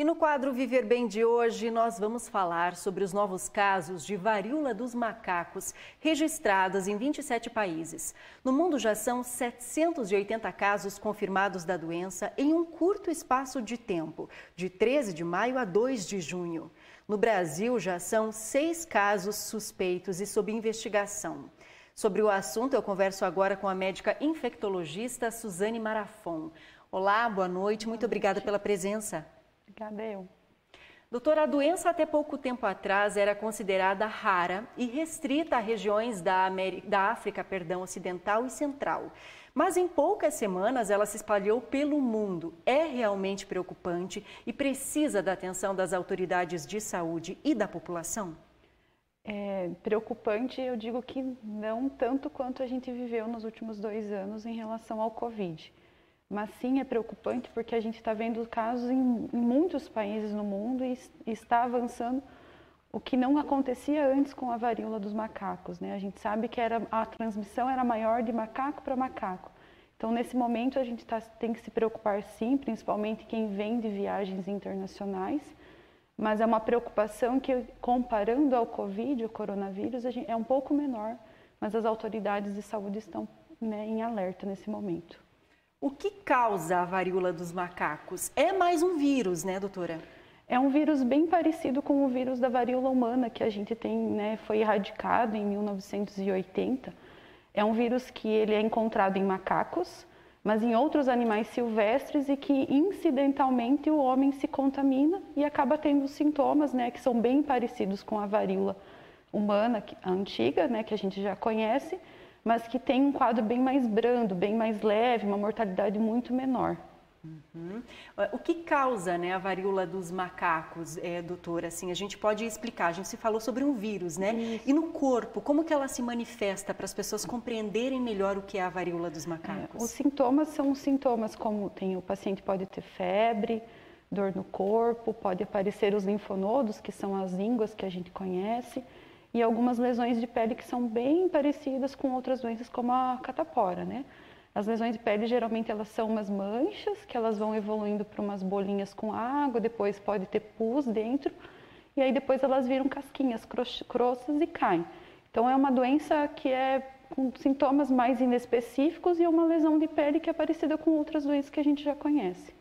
E no quadro Viver Bem de hoje, nós vamos falar sobre os novos casos de varíola dos macacos registrados em 27 países. No mundo já são 780 casos confirmados da doença em um curto espaço de tempo, de 13 de maio a 2 de junho. No Brasil já são seis casos suspeitos e sob investigação. Sobre o assunto, eu converso agora com a médica infectologista Suzane Marafon. Olá, boa noite, muito obrigada pela presença. Obrigada, eu. Doutora, a doença até pouco tempo atrás era considerada rara e restrita a regiões da, América, da África perdão, Ocidental e Central. Mas em poucas semanas ela se espalhou pelo mundo. É realmente preocupante e precisa da atenção das autoridades de saúde e da população? É preocupante, eu digo que não tanto quanto a gente viveu nos últimos dois anos em relação ao Covid. Mas sim é preocupante porque a gente está vendo casos em, em, muitos países no mundo e, e, está avançando o que não acontecia antes com a varíola dos macacos. Né? A gente sabe que era, a transmissão era maior de macaco para macaco. Então, nesse momento, a gente tá, tem que se preocupar sim, principalmente quem vem de viagens internacionais, mas é uma preocupação que, comparando ao Covid, o coronavírus, gente, é um pouco menor, mas as autoridades de saúde estão né, em alerta nesse momento. O que causa a varíola dos macacos? É mais um vírus, né, doutora? É um vírus bem parecido com o vírus da varíola humana que a gente tem, né, foi erradicado em 1980. É um vírus que ele é encontrado em macacos, mas em outros animais silvestres e que incidentalmente o homem se contamina e acaba tendo sintomas, né, que são bem parecidos com a varíola humana, a antiga, né, que a gente já conhece, mas que tem um quadro bem mais brando, bem mais leve, uma mortalidade muito menor. Uhum. O que causa né, a varíola dos macacos, é, doutora? Assim, a gente pode explicar, a gente se falou sobre um vírus, né? Isso. E no corpo, como que ela se manifesta para as pessoas compreenderem melhor o que é a varíola dos macacos? É, os sintomas são sintomas como tem, o paciente pode ter febre, dor no corpo, pode aparecer os linfonodos, que são as línguas que a gente conhece, e algumas lesões de pele que são bem parecidas com outras doenças como a catapora, né? As lesões de pele geralmente elas são umas manchas que elas vão evoluindo para umas bolinhas com água, depois pode ter pus dentro e aí depois elas viram casquinhas grossas e caem. Então é uma doença que é com sintomas mais inespecíficos e é uma lesão de pele que é parecida com outras doenças que a gente já conhece.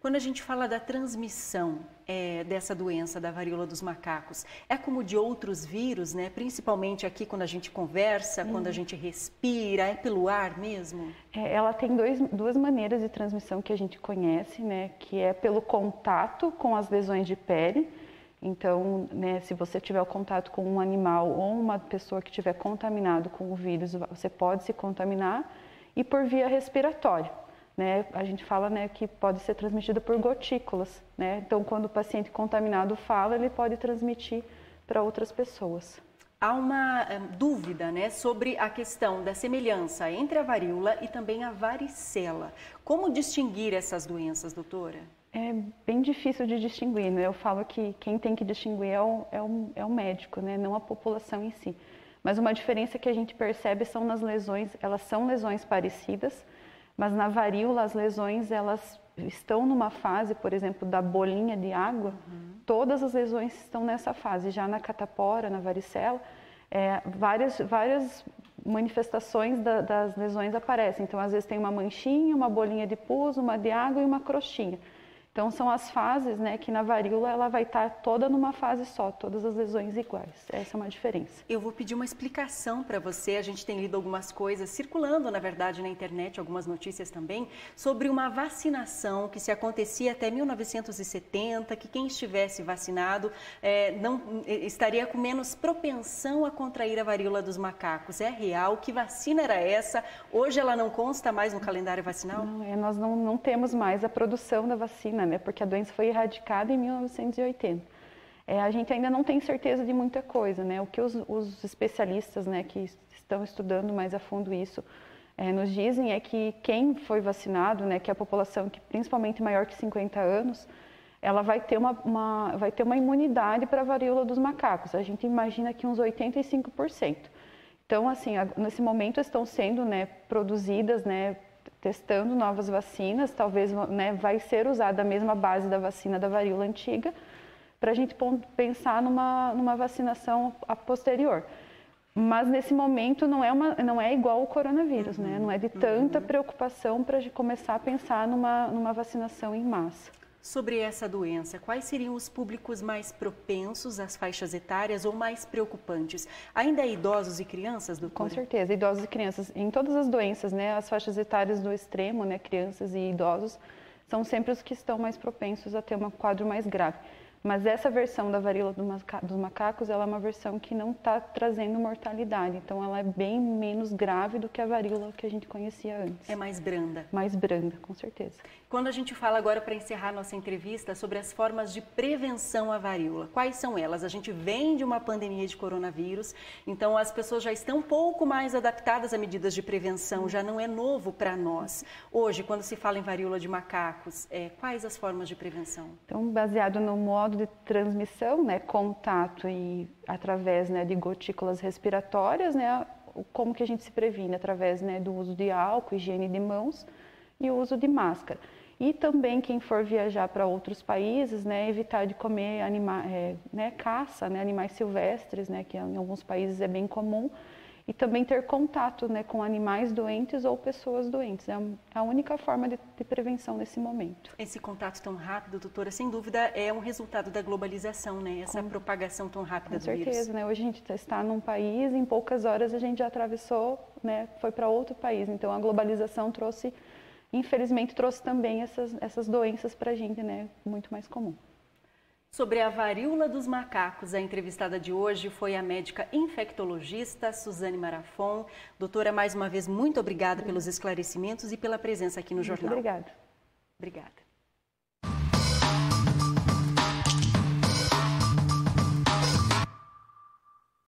Quando a gente fala da transmissão é, dessa doença da varíola dos macacos, é como de outros vírus, né? Principalmente aqui quando a gente conversa, hum. quando a gente respira, é pelo ar mesmo? É, ela tem dois, duas maneiras de transmissão que a gente conhece, né? Que é pelo contato com as lesões de pele. Então, né, se você tiver o contato com um animal ou uma pessoa que estiver contaminado com o vírus, você pode se contaminar e por via respiratória né, a gente fala né, que pode ser transmitida por gotículas. Né? Então, quando o paciente contaminado fala, ele pode transmitir para outras pessoas. Há uma um, dúvida né, sobre a questão da semelhança entre a varíola e também a varicela. Como distinguir essas doenças, doutora? É bem difícil de distinguir. Né? Eu falo que quem tem que distinguir é o, é o, é o médico, né? não a população em si. Mas uma diferença que a gente percebe são nas lesões, elas são lesões parecidas, mas na varíola, as lesões, elas estão numa fase, por exemplo, da bolinha de água, uhum. todas as lesões estão nessa fase. Já na catapora, na varicela, é, várias, várias manifestações da, das lesões aparecem. Então, às vezes tem uma manchinha, uma bolinha de pus, uma de água e uma crostinha. Então são as fases, né, que na varíola ela vai estar toda numa fase só, todas as lesões iguais. Essa é uma diferença. Eu vou pedir uma explicação para você. A gente tem lido algumas coisas circulando, na verdade, na internet, algumas notícias também, sobre uma vacinação que se acontecia até 1970, que quem estivesse vacinado é, não é, estaria com menos propensão a contrair a varíola dos macacos. É real? Que vacina era essa? Hoje ela não consta mais no calendário vacinal? Não, é, nós não, não temos mais a produção da vacina né? Porque a doença foi erradicada em 1980. É, a gente ainda não tem certeza de muita coisa, né? O que os, os especialistas, né, que estão estudando mais a fundo isso, é, nos dizem é que quem foi vacinado, né, que é a população que principalmente maior que 50 anos, ela vai ter uma, uma vai ter uma imunidade para a varíola dos macacos. A gente imagina que uns 85%. Então, assim, nesse momento estão sendo né, produzidas, né, testando novas vacinas, talvez né, vai ser usada a mesma base da vacina da varíola antiga, para a gente pensar numa, numa vacinação a posterior. Mas nesse momento não é, uma, não é igual o coronavírus, uhum. né? Não é de tanta uhum. preocupação para começar a pensar numa, numa vacinação em massa. Sobre essa doença, quais seriam os públicos mais propensos às faixas etárias ou mais preocupantes? Ainda é idosos e crianças, doutora? Com certeza, idosos e crianças. Em todas as doenças, né, as faixas etárias do extremo, né, crianças e idosos, são sempre os que estão mais propensos a ter um quadro mais grave. Mas essa versão da varíola dos macacos, ela é uma versão que não está trazendo mortalidade. Então, ela é bem menos grave do que a varíola que a gente conhecia antes. É mais branda. Mais branda, com certeza. Quando a gente fala agora, para encerrar nossa entrevista, sobre as formas de prevenção à varíola, quais são elas? A gente vem de uma pandemia de coronavírus, então as pessoas já estão um pouco mais adaptadas a medidas de prevenção, já não é novo para nós. Hoje, quando se fala em varíola de macacos, é, quais as formas de prevenção? Então, baseado no modo modo de transmissão, né, contato e através né, de gotículas respiratórias, né, como que a gente se previne através né, do uso de álcool, higiene de mãos e uso de máscara. E também quem for viajar para outros países, né, evitar de comer anima, é, né, caça, né, animais silvestres, né, que em alguns países é bem comum, e também ter contato né, com animais doentes ou pessoas doentes. É a única forma de, de, prevenção nesse momento. Esse contato tão rápido, doutora, sem dúvida é um resultado da globalização, né? essa com, propagação tão rápida com do certeza, vírus. Né? Hoje a gente está num país, em poucas horas a gente já atravessou, né, foi para outro país. Então a globalização trouxe, infelizmente, trouxe também essas, essas doenças para a gente, né, muito mais comum. Sobre a varíola dos macacos, a entrevistada de hoje foi a médica infectologista Suzane Marafon. Doutora, mais uma vez, muito obrigada pelos esclarecimentos e pela presença aqui no muito jornal. Obrigada. Obrigada.